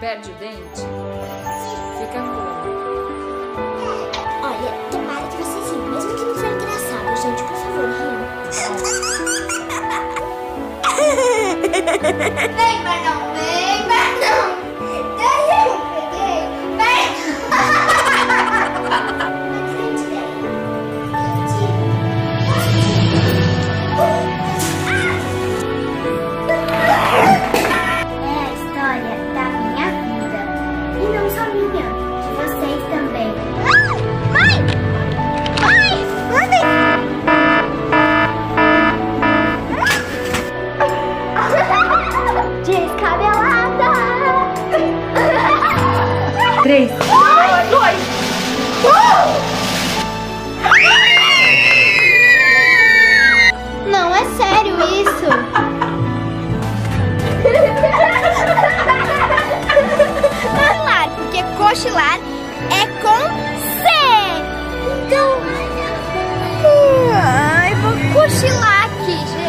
perde o dente, fica como? Olha, tomara que vocês riam, mesmo que não for engraçado, gente, por favor, riam. Vem, perdão, Três. Dois. Não é sério isso. cochilar, porque cochilar é com C. Então, ai, vou cochilar aqui, gente.